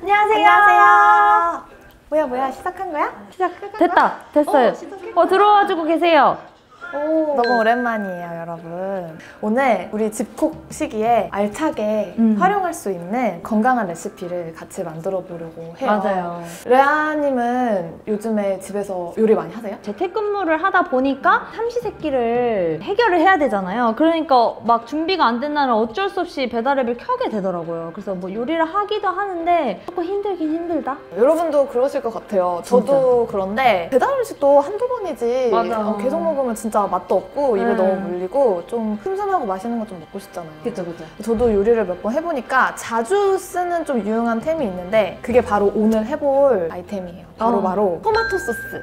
안녕하세요. 안녕하세요. 뭐야 뭐야 시작한 거야? 시작 됐다 됐어요. 어. 어 들어와주고 계세요. 너무 오랜만이에요, 여러분. 오늘 우리 집콕 시기에 알차게 음. 활용할 수 있는 건강한 레시피를 같이 만들어 보려고 해요. 맞아요. 레아님은 요즘에 집에서 요리 많이 하세요? 재택근무를 하다 보니까 삼시세끼를 해결을 해야 되잖아요. 그러니까 막 준비가 안 된 날은 어쩔 수 없이 배달앱을 켜게 되더라고요. 그래서 뭐 요리를 하기도 하는데 조금 힘들긴 힘들다. 여러분도 그러실 것 같아요. 저도 그런데 배달 음식도 한두 번이지 맞아. 어, 계속 먹으면 진짜 맛도 없고 입에 네. 너무 물리고 좀 슴슴하고 맛있는 거 좀 먹고 싶잖아요. 그죠. 저도 요리를 몇 번 해보니까 자주 쓰는 좀 유용한 템이 있는데 그게 바로 오늘 해볼 아이템이에요. 바로 어. 바로 토마토 소스.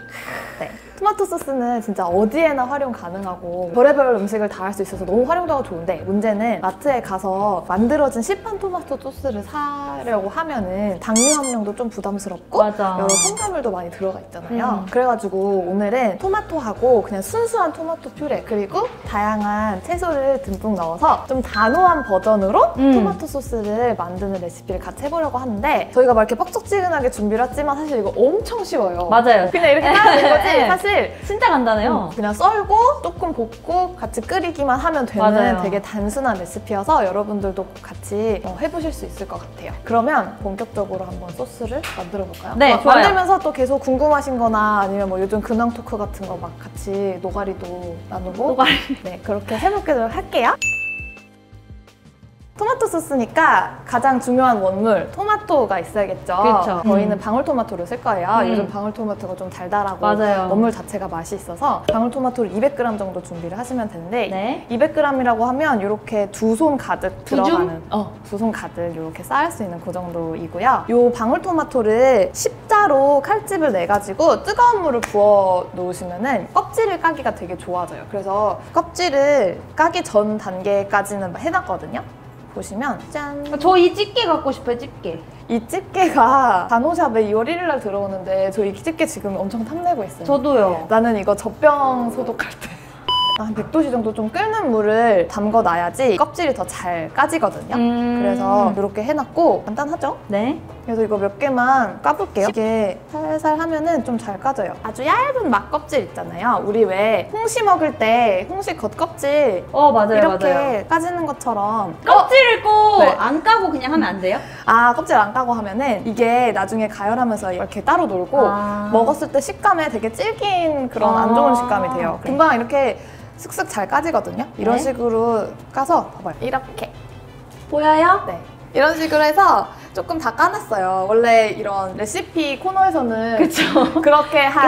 네. 토마토 소스는 진짜 어디에나 활용 가능하고 별의별 음식을 다 할 수 있어서 너무 활용도가 좋은데 문제는 마트에 가서 만들어진 시판 토마토 소스를 사려고 하면은 당류 함량도 좀 부담스럽고 맞아. 여러 첨가물도 많이 들어가 있잖아요. 음. 그래가지고 오늘은 토마토하고 그냥 순수한 토마토 퓨레 그리고 다양한 채소를 듬뿍 넣어서 좀 단호한 버전으로 음. 토마토 소스를 만드는 레시피를 같이 해보려고 하는데 저희가 막 이렇게 뻑적지근하게 준비를 했지만 사실 이거 엄청 쉬워요. 맞아요. 그냥 이렇게 하는 거지 네. 사실 진짜 간단해요. 음, 그냥 썰고 조금 볶고 같이 끓이기만 하면 되는 맞아요. 되게 단순한 레시피여서 여러분들도 같이 어, 해보실 수 있을 것 같아요. 그러면 본격적으로 한번 소스를 만들어 볼까요? 네, 좋아요. 만들면서 또 계속 궁금하신 거나 아니면 뭐 요즘 근황 토크 같은 거 막 같이 노가리도 나누고 노가리. 네, 그렇게 해보도록 할게요. 토마토 소스니까 가장 중요한 원물 토마토가 있어야겠죠. 그쵸. 저희는 음. 방울토마토를 쓸 거예요. 음. 요즘 방울토마토가 좀 달달하고 맞아요. 원물 자체가 맛이 있어서 방울토마토를 200g 정도 준비를 하시면 되는데 네. 200g이라고 하면 이렇게 두 손 가득 두 줌? 들어가는 어, 두 손 가득 이렇게 쌓을 수 있는 그 정도이고요. 요 방울토마토를 십자로 칼집을 내 가지고 뜨거운 물을 부어 놓으시면은 껍질을 까기가 되게 좋아져요. 그래서 껍질을 까기 전 단계까지는 해놨거든요. 보시면 짠. 저 이 집게 갖고 싶어요, 집게. 이 집게가 간호샵에 2월 1일 날 들어오는데 저 이 집게 지금 엄청 탐내고 있어요. 저도요. 나는 이거 젖병 소독할 때. 한 100도씨 정도 좀 끓는 물을 담궈 놔야지 껍질이 더 잘 까지거든요. 음. 그래서 이렇게 해놨고 간단하죠? 네. 그래서 이거 몇 개만 까볼게요. 이게 살살 하면은 좀 잘 까져요. 아주 얇은 막 껍질 있잖아요. 우리 왜 홍시 먹을 때 홍시 겉껍질 어 맞아요, 이렇게 맞아요. 까지는 것처럼 껍질을 꼭 네. 안 까고 그냥 하면 안 돼요? 아 껍질 안 까고 하면은 이게 나중에 가열하면서 이렇게 따로 놀고 아. 먹었을 때 식감에 되게 질긴 그런 안 좋은 아. 식감이 돼요. 네. 금방 이렇게 슥슥 잘 까지거든요. 이런 네. 식으로 까서 봐봐요. 이렇게 보여요? 네. 이런 식으로 해서 조금 다 까놨어요. 원래 이런 레시피 코너에서는 그쵸. 그렇게 해서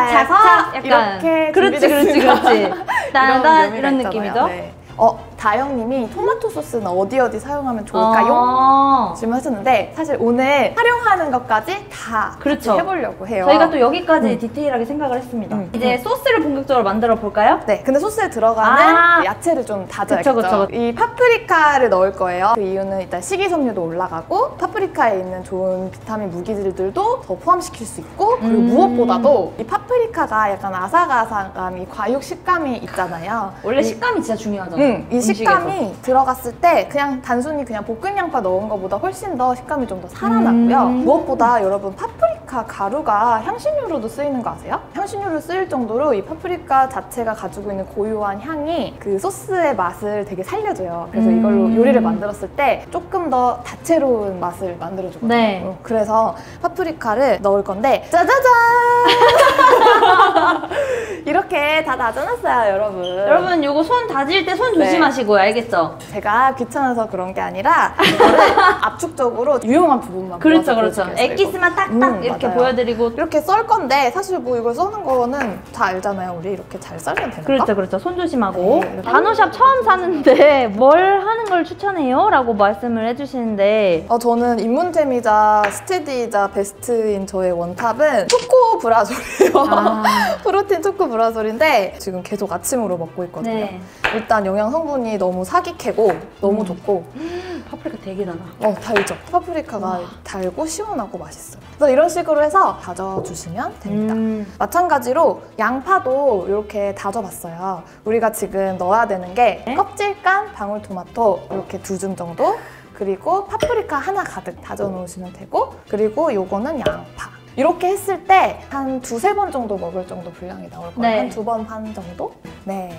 약간 이렇게 그렇지 그렇지. 그렇지 묘미가 이런 있잖아요. 느낌이죠? 네. 어 다영님이 토마토 소스는 어디 어디 사용하면 좋을까요? 어. 질문하셨는데 사실 오늘 활용하는 것까지 다 그렇죠. 해보려고 해요. 저희가 또 여기까지 음. 디테일하게 생각을 했습니다. 음. 이제 소스를 본격적으로 만들어 볼까요? 네, 근데 소스에 들어가는 아. 야채를 좀 다져야겠죠. 그쵸, 그쵸. 이 파프리카를 넣을 거예요. 그 이유는 일단 식이섬유도 올라가고 파프리카에 있는 좋은 비타민 무기질들도 더 포함시킬 수 있고 그리고 음. 무엇보다도 이 파프리카가 약간 아삭아삭함이 과육 식감이 있잖아요. 원래 이- 식감이 진짜 중요하잖아요. 응, 이음 식감이 들어갔을 때 그냥 단순히 그냥 볶은 양파 넣은 것보다 훨씬 더 식감이 좀 더 살아나고요. 음. 무엇보다 여러분 파프리카 가루가 향신료로도 쓰이는 거 아세요? 향신료로 쓰일 정도로 이 파프리카 자체가 가지고 있는 고유한 향이 그 소스의 맛을 되게 살려줘요. 그래서 음. 이걸로 요리를 만들었을 때 조금 더 다채로운 맛을 만들어주거든요. 네. 어, 그래서 파프리카를 넣을 건데 짜자잔! 이렇게 다 다져놨어요, 여러분. 여러분 요거 손 다질 때손 네. 조심하 시고요. 알겠죠? 제가 귀찮아서 그런 게 아니라 이거를 압축적으로 유용한 부분만 그렇죠, 그렇죠. 액기스만 딱딱 음, 이렇게 맞아요. 보여드리고 이렇게 썰 건데 사실 뭐 이걸 써는 거는 다 알잖아요. 우리 이렇게 잘 썰면 되는 거. 그렇죠, 그렇죠. 손 조심하고. 네. 단호샵 처음 사는데 뭘 하는 걸 추천해요? 라고 말씀을 해주시는데 어, 저는 입문템이자 스테디이자 베스트인 저의 원탑은 초코 브라졸이에요. 아. 프로틴 초코 브라졸인데 지금 계속 아침으로 먹고 있거든요. 네. 일단 영양 성분이 너무 사기캐고 너무 음. 좋고 파프리카 되게 달아. 어, 달죠. 파프리카가 달고 시원하고 맛있어요. 그래서 이런 식으로 해서 다져주시면 됩니다. 음. 마찬가지로 양파도 이렇게 다져봤어요. 우리가 지금 넣어야 되는 게 네? 껍질 깐 방울토마토 이렇게 두 줌 정도 그리고 파프리카 하나 가득 다져 놓으시면 되고 그리고 요거는 양파. 이렇게 했을 때 한 두세 번 정도 먹을 정도 분량이 나올 거예요. 네. 한 두 번 반 정도? 네.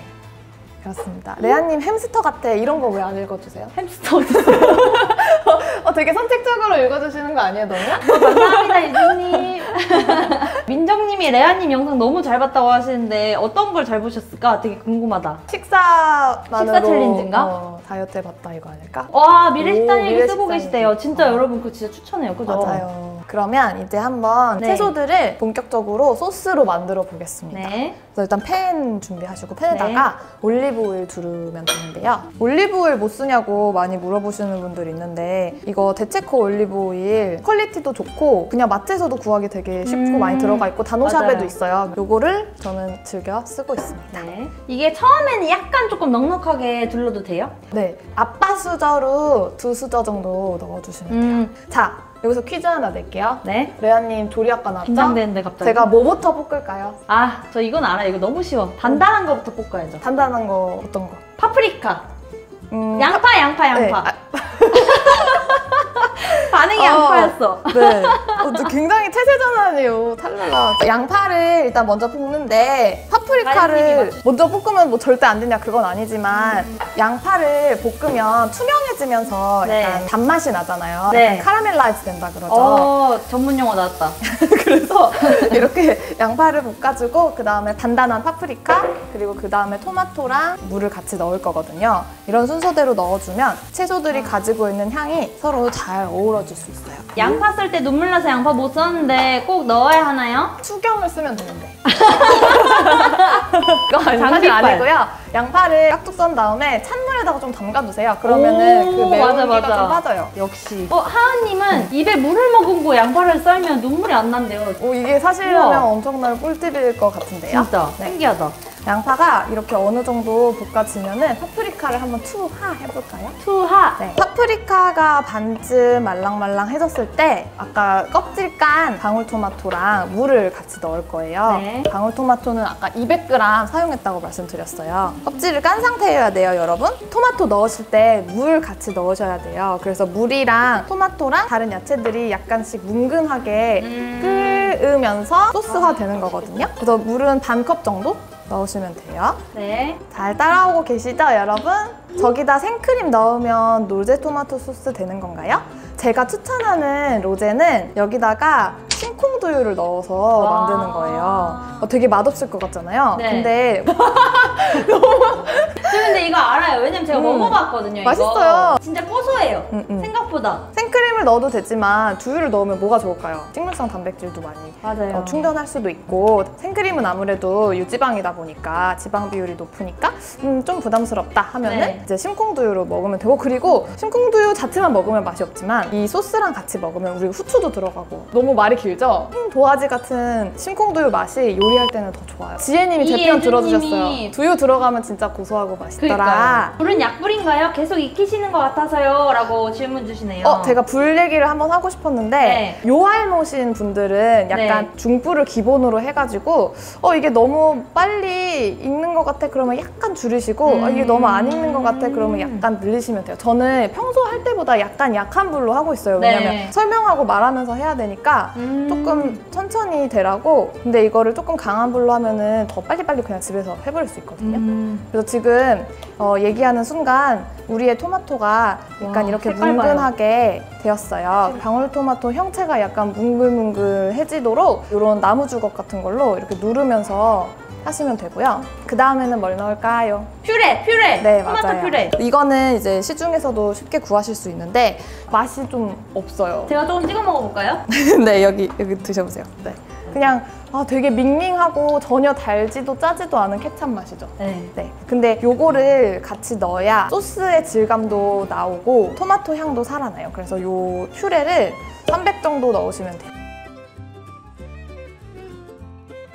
그렇습니다. 레아님 햄스터 같아. 이런 거 왜 안 읽어주세요? 햄스터 어, 되게 선택적으로 읽어주시는 거 아니에요, 너무? 감사합니다 유진님 민정님이 레아님 영상 너무 잘 봤다고 하시는데 어떤 걸 잘 보셨을까 되게 궁금하다 식사만으로 식사 챌린지인가? 어, 다이어트 해봤다 이거 아닐까? 와 오, 미래식단 일기 쓰고 계시대요. 진짜 어. 여러분 그거 진짜 추천해요 그죠? 맞아요. 그러면 이제 한번 네. 채소들을 본격적으로 소스로 만들어 보겠습니다. 네 그래서 일단 팬 준비하시고 팬에다가 올리브 오일 두르면 되는데요. 올리브 오일 못 쓰냐고 많이 물어보시는 분들 있는데 이거 데체코 올리브 오일 quality도 좋고 그냥 마트에서도 구하기 되게 쉽고 음, 많이 들어가 있고 다노샵에도 맞아요. 있어요. 요거를 저는 즐겨 쓰고 있습니다. 네. 이게 처음에는 약간 조금 넉넉하게 둘러도 돼요? 네, 아빠 수저로 두 수저 정도 넣어주시면 돼요. 음, 자, 여기서 퀴즈 하나 낼게요. 네. 레아님 조리학과 나왔죠? 긴장되는데 갑자기. 제가 뭐부터 볶을까요? 아, 저 이건 알아요. 이거 너무 쉬워. 단단한 거부터 볶아야죠. 단단한 거 어떤 거? 파프리카. 음, 양파, 양파, 네, 양파. 아, 반응이 어. 양파였어. 네. 어, 저 굉장히 태세 전환이에요. 탈랄라. 양파를 일단 먼저 볶는데 파프리카를 먼저 볶으면 뭐 절대 안 되냐 그건 아니지만 음. 양파를 볶으면 투명해지면서 네. 약간 단맛이 나잖아요. 네. 약간 caramelize 된다 그러죠. 어, 전문 용어 나왔다. 그래서 이렇게 양파를 볶아주고 그 다음에 단단한 파프리카 그리고 그 다음에 토마토랑 물을 같이 넣을 거거든요. 이런 순서대로 넣어주면 채소들이 가지고 있는 향이 서로 잘 어우러질 수 있어요. 양파 쓸때 눈물 나서 양파 못 썼는데 꼭 넣어야 하나요? 수경을 쓰면 되는데. 사실 장비빨. 아니고요. 양파를 깍둑 썬 다음에 찬물에다가 좀 담가두세요. 그러면은 오, 그 매운기가 맞아. 좀 빠져요. 역시. 어, 하은님은 입에 물을 머금고 양파를 썰면 눈물이 안 난대요. 오, 이게 사실이라면. 엄청난 꿀팁일 것 같은데요. 진짜 네. 신기하다. 양파가 이렇게 어느 정도 볶아지면은 파프리카를 한번 투하 해볼까요? 투하. 네. 파프리카가 반쯤 말랑말랑해졌을 때 아까 껍질 깐 방울토마토랑 물을 같이 넣을 거예요. 네. 방울토마토는 아까 200g 사용했다고 말씀드렸어요. 껍질을 깐 상태여야 돼요, 여러분. 토마토 넣으실 때 물 같이 넣으셔야 돼요. 그래서 물이랑 토마토랑 다른 야채들이 약간씩 뭉근하게 음. 끓으면서 소스화 되는 거거든요. 그래서 물은 반 컵 정도 넣으시면 돼요. 네. 잘 따라오고 계시죠, 여러분? 저기다 생크림 넣으면 로제 토마토 소스 되는 건가요? 제가 추천하는 로제는 여기다가 심콩두유를 넣어서 와. 만드는 거예요. 어, 되게 맛없을 것 같잖아요. 네. 근데 저 근데 이거 알아요. 왜냐면 제가 음. 먹어봤거든요. 이거. 맛있어요. 진짜 고소해요. 음, 음. 생각보다. 생크림 을 넣어도 되지만 두유를 넣으면 뭐가 좋을까요? 식물성 단백질도 많이 맞아요. 어, 충전할 수도 있고 생크림은 아무래도 유지방이다 보니까 지방 비율이 높으니까 음, 좀 부담스럽다 하면은 네. 이제 심콩두유로 먹으면 되고 그리고 심콩두유 자체만 먹으면 맛이 없지만 이 소스랑 같이 먹으면 우리 후추도 들어가고 너무 말이 길죠? 흰 도화지 같은 심콩두유 맛이 요리할 때는 더 좋아요. 지혜님이 제 표현 이예준님이- 들어주셨어요. 두유 들어가면 진짜 고소하고 맛있더라. 그러니까요. 불은 약불인가요? 계속 익히시는 것 같아서요. 라고 질문 주시네요. 어, 제가 불 얘기를 한번 하고 싶었는데 네. 요알못인 분들은 약간 중불을 기본으로 해가지고 어 이게 너무 빨리 익는 것 같아 그러면 약간 줄이시고 음. 어, 이게 너무 안 익는 것 같아 그러면 약간 늘리시면 돼요. 저는 평소 할 때보다 약간 약한 불로 하고 있어요. 네. 왜냐면 설명하고 말하면서 해야 되니까 음. 조금 천천히 되라고 근데 이거를 조금 강한 불로 하면은 더 빨리빨리 그냥 집에서 해버릴 수 있거든요. 음. 그래서 지금 어, 얘기하는 순간 우리의 토마토가 약간 와, 이렇게. 뭉근하게 되 었어요. 방울토마토 형체가 약간 뭉글뭉글해지도록 이런 나무 주걱 같은 걸로 이렇게 누르면서 하시면 되고요. 그 다음에는 뭘 넣을까요? 퓨레, 퓨레. 네, 토마토 맞아요. 퓨레. 이거는 이제 시중에서도 쉽게 구하실 수 있는데 맛이 좀 없어요. 제가 조금 찍어 먹어볼까요? 네, 여기 여기 드셔보세요. 네. 그냥 아, 되게 밍밍하고 전혀 달지도 짜지도 않은 케찹 맛이죠. 네. 네. 근데 요거를 같이 넣어야 소스의 질감도 나오고 토마토 향도 살아나요. 그래서 요 퓨레를 300 정도 넣으시면 돼요.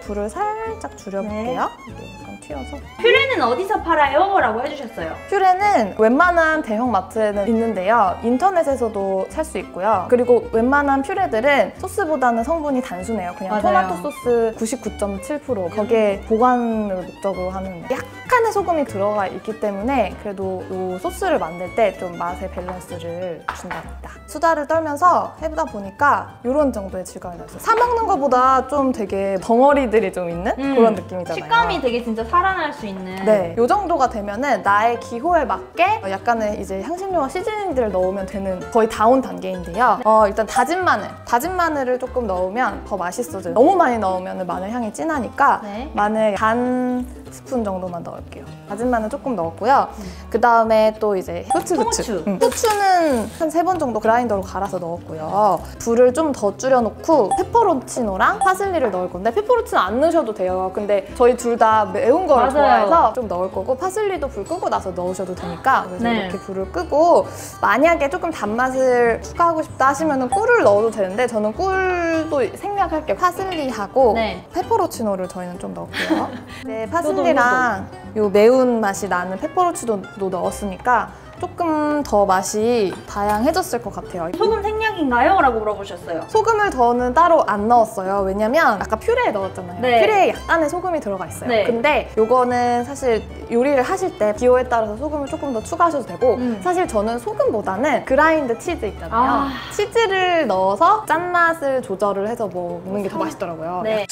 불을 살짝 줄여볼게요. 이게 약간 튀어서. 퓨레는 어디서 팔아요? 라고 해주셨어요. 퓨레는 웬만한 대형 마트에는 있는데요. 인터넷에서도 살 수 있고요. 그리고 웬만한 퓨레들은 소스보다는 성분이 단순해요. 그냥 맞아요. 토마토 소스 99.7% 거기에 보관을 목적으로 하는 약간의 소금이 들어가 있기 때문에 그래도 이 소스를 만들 때 좀 맛의 밸런스를 준답니다. 수다를 떨면서 해보다 보니까 이런 정도의 질감이 났어요. 사 먹는 것보다 좀 되게 덩어리 들이 좀 있는 음, 그런 느낌이잖아요. 식감이 되게 진짜 살아날 수 있는. 네, 이 정도가 되면은 나의 기호에 맞게 약간의 이제 향신료와 seasoning들을 넣으면 되는 거의 다 온 단계인데요. 어, 일단 다진 마늘, 다진 마늘을 조금 넣으면 더 맛있어져요. 너무 많이 넣으면 마늘 향이 진하니까 네. 마늘 반 스푼 정도만 넣을게요. 다진 마늘 조금 넣었고요. 그 다음에 또 이제 후추, 후추. 응. 후추는 한 세 번 정도 그라인더로 갈아서 넣었고요. 불을 좀 더 줄여놓고 페퍼론치노랑 파슬리를 넣을 건데 페퍼론치노 안 넣으셔도 돼요. 근데 저희 둘 다 매운 거를 맞아요. 좋아해서 좀 넣을 거고 파슬리도 불 끄고 나서 넣으셔도 되니까 그래서 네. 이렇게 불을 끄고 만약에 조금 단맛을 추가하고 싶다 하시면 꿀을 넣어도 되는데 저는 꿀도 생략할게요. 파슬리하고 네. 페퍼로치노를 저희는 좀 넣을게요. 네, 파슬리 랑 요 매운 맛이 나는 페퍼로치노도 넣었으니까 조금 더 맛이 다양해졌을 것 같아요. 소금 생략인가요? 라고 물어보셨어요. 소금을 더는 따로 안 넣었어요. 왜냐면 아까 퓨레에 넣었잖아요. 네. 퓨레에 약간의 소금이 들어가 있어요. 네. 근데 요거는 사실 요리를 하실 때 기호에 따라서 소금을 조금 더 추가하셔도 되고 음. 사실 저는 소금보다는 grind 치즈 있잖아요. 아. 치즈를 넣어서 짠맛을 조절을 해서 먹는 게 더 맛있더라고요. 네.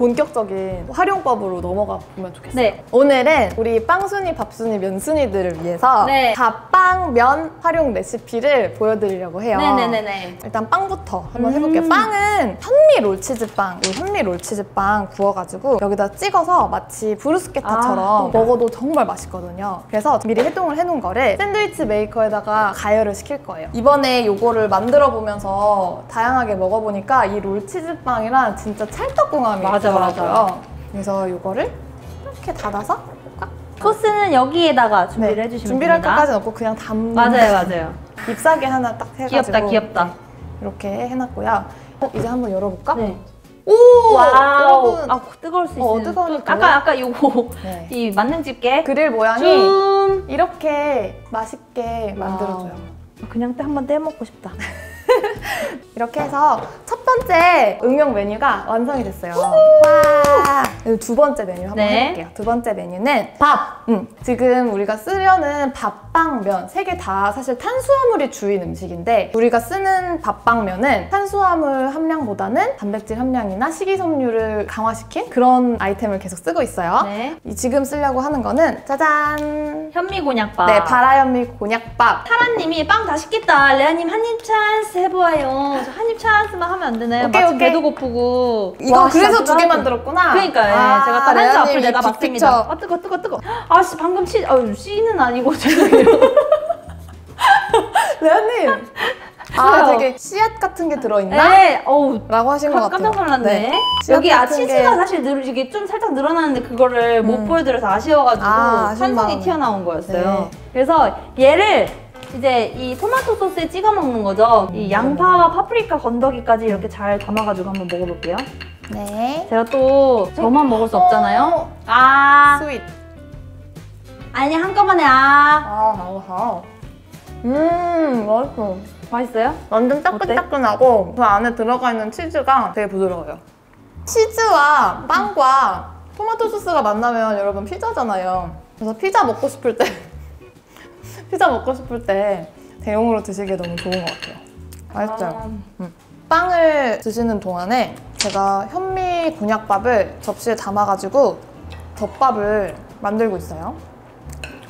본격적인 활용법으로 넘어가 보면 좋겠어요. 네. 오늘은 우리 빵순이, 밥순이, 면순이들을 위해서 네. 밥빵, 면 활용 레시피를 보여드리려고 해요. 네네네네. 일단 빵부터 한번 음. 해볼게요. 빵은 현미 롤치즈빵, 이 현미 롤치즈빵 구워가지고 여기다 찍어서 마치 브루스케타처럼 아. 먹어도 정말 맛있거든요. 그래서 미리 해동을 해놓은 거를 샌드위치 메이커에다가 가열을 시킬 거예요. 이번에 이거를 만들어 보면서 다양하게 먹어보니까 이 롤치즈빵이랑 진짜 찰떡궁합이 맞아. 맞아. 그래서 이거를 이렇게 닫아서 소스는 여기에다가 준비를 네, 해주시면 준비를 할 됩니다. 것까지 넣고 그냥 담는 맞아요, 맞아요. 잎사귀 하나 딱 해가지고 귀엽다, 귀엽다. 네, 이렇게 해놨고요. 어, 이제 한번 열어볼까? 네. 오! wow. 여러분 아, 뜨거울 수 어, 있는. 또 아까 아까 요거 네. 이 만능 집게 그릴 모양이 좀 이렇게 맛있게 만들어줘요. 그냥 때 한번 떼먹고 싶다. 이렇게 해서 첫 번째 응용 메뉴가 완성이 됐어요. 와! 두 번째 메뉴 한번 네. 해볼게요. 두 번째 메뉴는 밥! 음, 지금 우리가 쓰려는 밥빵면 세 개 다 사실 탄수화물이 주인 음식인데 우리가 쓰는 밥빵면은 탄수화물 함량보다는 단백질 함량이나 식이섬유를 강화시킨 그런 아이템을 계속 쓰고 있어요. 네. 이 지금 쓰려고 하는 거는 짜잔! 현미곤약밥. 네, 발아현미 곤약밥. 사라님이 빵 다 식겠다. 레아님 한 입 찬스 해보아요. 저 한입 찬스만 하면 안 되나요? 오케이, 마침 오케이. 배도 고프고. 이거 와, 그래서 두 개. 만들었구나. 그러니까요. 아, 제가 다른 레아님 앞을 내가 이 봤습니다. big picture. 아 뜨거 뜨거 뜨거. 아씨 방금 치, 아 씨는 아니고 죄송해요. 레아님. 아? 되게 씨앗 같은 게 들어있나? 네, 어우 라고 하신 것 깜- 같아요. 깜짝 놀랐네. 씨앗 여기 아 치즈가 게- 사실 늘 이게 좀 살짝 늘어나는데 그거를 못 음. 보여드려서 아쉬워가지고 아, 마음에. 튀어나온 거였어요. 네. 그래서 얘를 이제 이 토마토 소스에 찍어 먹는 거죠. 음. 이 양파와 파프리카 건더기까지 이렇게 잘 담아가지고 한번 먹어볼게요. 네. 제가 또 저만 먹을 수 없잖아요. 어, 아, sweet. 아니 한꺼번에 아. 아, 아하. 음, 맛있어. 맛있어요? 완전 따끈따끈하고 그 안에 들어가 있는 치즈가 되게 부드러워요. 치즈와 빵과 토마토 소스가 만나면 여러분 피자잖아요. 그래서 피자 먹고 싶을 때 피자 먹고 싶을 때 대용으로 드시기에 너무 좋은 것 같아요. 맛있어요. 아, 빵을 드시는 동안에 제가 현미 곤약밥을 접시에 담아가지고 덮밥을 만들고 있어요.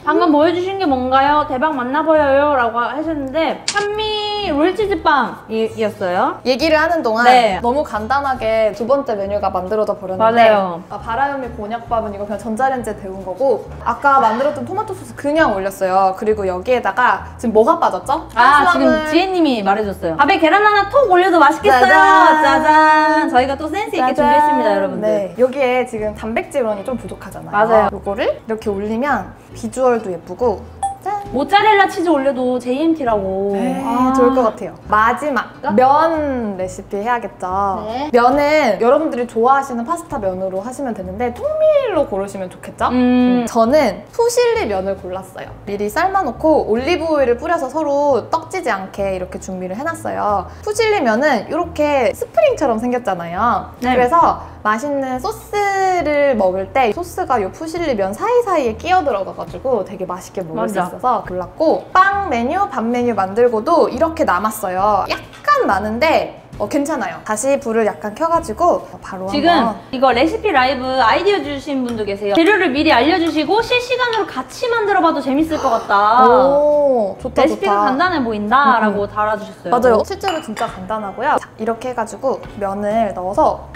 방금 보여주신 게 뭔가요? 대박 맞나 보여요? 라고 하셨는데 현미 롤치즈빵이었어요. 얘기를 하는 동안 네. 너무 간단하게 두 번째 메뉴가 만들어져 버렸는데 맞아요. 아, 바라현미 곤약밥은 이거 그냥 전자레인지에 데운 거고 아까 만들었던 토마토 소스 그냥 올렸어요. 그리고 여기에다가 지금 뭐가 빠졌죠? 아 지금 지혜님이 말해줬어요. 밥에 계란 하나 톡 올려도 맛있겠어요. 짜잔. 짜잔. 저희가 또 센스 있게 짜잔. 준비했습니다, 여러분들. 네, 여기에 지금 단백질원이 좀 부족하잖아요. 맞아요. 요거를 이렇게 올리면 비주얼도 예쁘고 짠! 모짜렐라 치즈 올려도 JMT라고. 네, 좋을 것 같아요. 마지막 면 레시피 해야겠죠. 네. 면은 여러분들이 좋아하시는 파스타 면으로 하시면 되는데 통밀로 고르시면 좋겠죠? 음. 저는 푸실리 면을 골랐어요. 미리 삶아놓고 올리브 오일을 뿌려서 서로 떡지지 않게 이렇게 준비를 해놨어요. 푸실리 면은 이렇게 스프링처럼 생겼잖아요. 네. 그래서 맛있는 소스를 먹을 때 소스가 이 푸실리 면 사이사이에 끼어 들어가가지고 되게 맛있게 먹을 맞아. 수 있어서 골랐고 빵 메뉴, 밥 메뉴 만들고도 이렇게 남았어요. 약간 많은데 어, 괜찮아요. 다시 불을 약간 켜가지고 바로 지금 한번 이거 레시피 라이브 아이디어 주신 분도 계세요. 재료를 미리 알려주시고 실시간으로 같이 만들어봐도 재밌을 것 같다. 오, 좋다, 레시피가 좋다. 간단해 보인다 라고 달아주셨어요. 맞아요. 실제로 진짜 간단하고요. 자, 이렇게 해가지고 면을 넣어서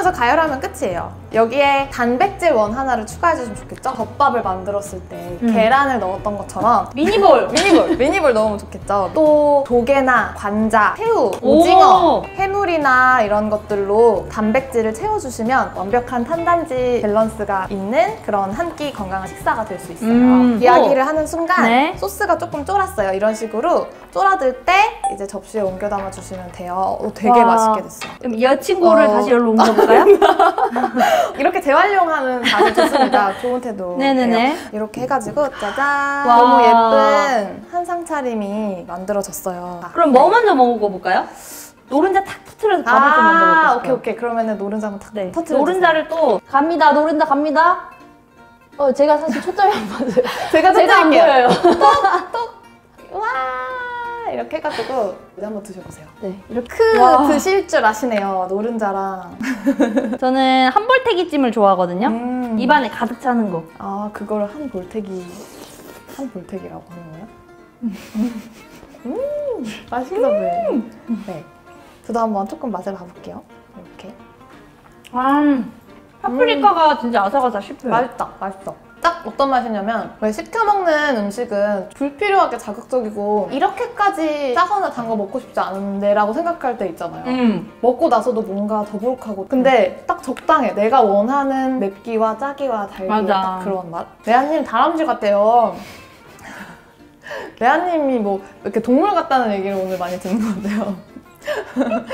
섞으면서 가열하면 끝이에요. 여기에 단백질 원 하나를 추가해주시면 좋겠죠? 덮밥을 만들었을 때 음. 계란을 넣었던 것처럼 미니볼. 미니볼, 미니볼 넣으면 좋겠죠. 또 조개나 관자, 새우, 오. 오징어, 해물이나 이런 것들로 단백질을 채워주시면 완벽한 탄단지 밸런스가 있는 그런 한 끼 건강한 식사가 될 수 있어요. 음. 이야기를 하는 순간 네. 소스가 조금 쫄았어요. 이런 식으로 쫄아들 때 이제 접시에 옮겨 담아 주시면 돼요. 오, 되게 와. 맛있게 됐어요. 그럼 여친구를 어. 다시 여기로 옮겨볼까 요? 이렇게 재활용하는 다들 좋습니다. 좋은 태도. 네네네. 이렇게 해가지고 짜잔. 와. 너무 예쁜 한상 차림이 만들어졌어요. 그럼 뭐 먼저 먹어볼까요? 노른자 탁 터트려서 밥을 좀 먼저 아, 먹고 오케이 오케이. 그러면은 노른자 한번 탁 네. 터트려. 노른자를 또 갑니다. 노른자 갑니다. 어, 제가 사실 초점이 안 맞아요. 제가 제가 안. 보여요. 와 이렇게 해가지고 한번 드셔보세요. 네, 이렇게. 크 와. 드실 줄 아시네요. 노른자랑. 저는 한 볼태기 찜을 좋아하거든요. 음. 입안에 가득 차는 거. 아 그거를 한 볼태기 한 볼태기라고 하는 거예요? 음 맛있어 보여요. 네. 저도 한번 조금 맛을 봐볼게요. 이렇게. 아, 파프리카가 진짜 아삭아삭 씹혀요. 맛있다, 맛있어. 딱 어떤 맛이냐면 왜 시켜 먹는 음식은 불필요하게 자극적이고 이렇게까지 짜거나 단 거 먹고 싶지 않은데 라고 생각할 때 있잖아요. 음. 먹고 나서도 뭔가 더부룩하고. 근데 딱 적당해. 내가 원하는 맵기와 짜기와 달기와 그런 맛. 레아님 다람쥐 같대요. 레아님이 뭐 이렇게 동물 같다는 얘기를 오늘 많이 듣는 것 같아요.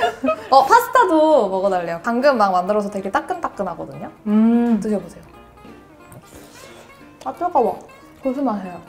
어 파스타도 먹어달래요. 방금 막 만들어서 되게 따끈따끈하거든요. 음. 드셔보세요 아 뜨거워 고수마세요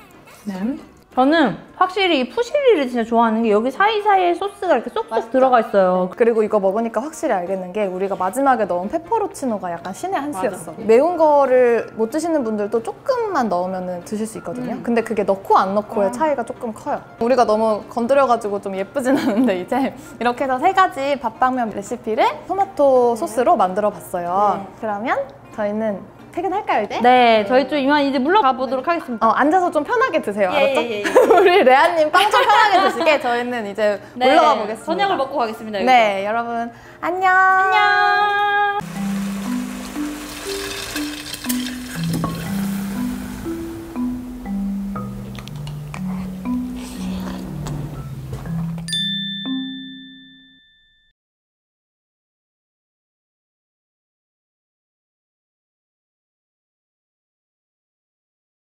네. 저는 확실히 이 푸실리를 진짜 좋아하는 게 여기 사이사이에 소스가 이렇게 쏙쏙 맛있죠? 들어가 있어요. 그리고 이거 먹으니까 확실히 알겠는 게 우리가 마지막에 넣은 페퍼로치노가 약간 신의 한 수였어. 매운 거를 못 드시는 분들도 조금만 넣으면 드실 수 있거든요. 음. 근데 그게 넣고 안 넣고의 차이가 조금 커요. 우리가 너무 건드려가지고 좀 예쁘진 않은데 이제 이렇게 해서 세 가지 밥방면 레시피를 토마토 소스로 만들어 봤어요. 그러면 저희는 퇴근할까요 이제? 네, 저희 좀 이만 이제 물러가 보도록 하겠습니다. 어, 앉아서 좀 편하게 드세요. 예, 알았죠? 예, 예, 예. 우리 레아님 빵 좀 편하게 드시게 저희는 이제 네, 올라가 보겠습니다. 저녁을 먹고 가겠습니다. 여기서. 네, 여러분 안녕. 안녕.